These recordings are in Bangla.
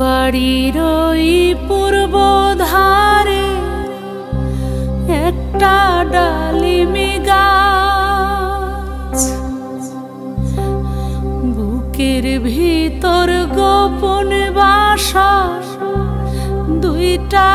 বাড়ির ওই পূর্ব ধারে একটা ডালিমি গাছ। বুকের ভিতর গোপন বাসা দুইটা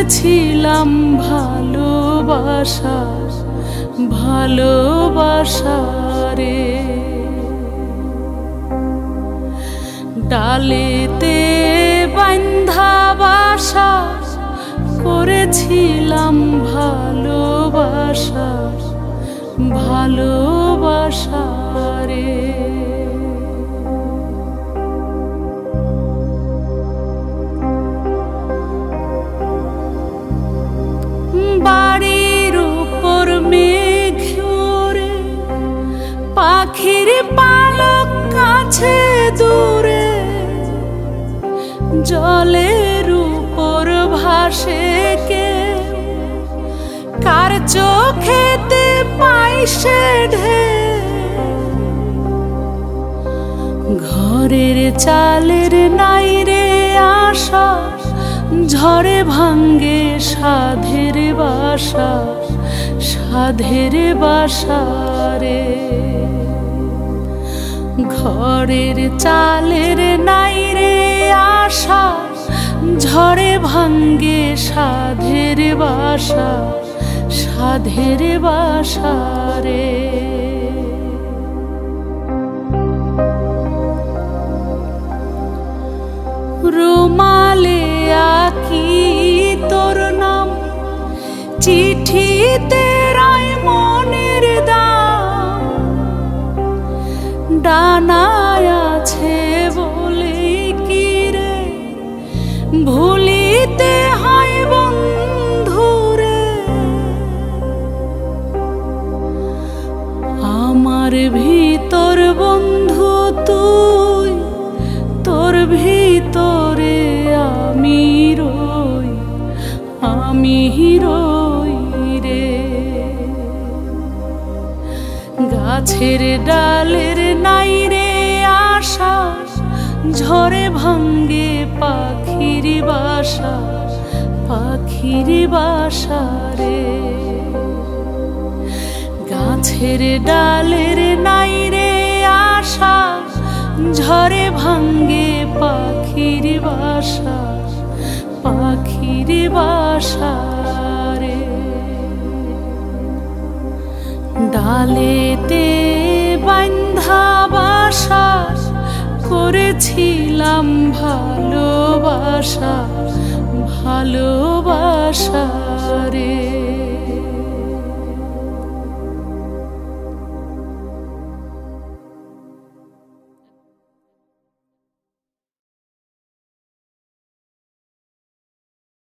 করেছিলাম ভালোবাসা ভালোবাসা রে। ডালেতে বান্ধা বাসা করেছিলাম ভালোবাসা ভালোবাসা। পাখির পালক কাছে দূরে জলের উপর ভাসে কে? কার চোখেতে পাইসে ঢে ঘরের চালের নাই রে আশা ঝড়ে ভাঙ্গে সাধের বাসা সাধের বাসারে, ঘরের চালের নাই রে আশা, ঝড়ে ভাঙ্গে সাধের বাসা, সাধের বাসারে। রুমালে আকি তোর নাম, চিঠিতে ডানায় আছে বলে কি রে? ভুলিতে হয় বন্ধুরে আমার ভিতর বন্ধু তুই, তোর ভিতরে আমি রই। আমি রই গাছের ডালের নাই রে আশা ঝরে ভাঙ্গে পাখির বাসা পাখির বাসা রে। গাছের ডালের নাই রে আশা ঝরে ভাঙ্গে পাখির বাসা পাখির বাসা ডালেতে বান্ধা বাসা করেছিলাম ভালোবাসা ভালোবাসা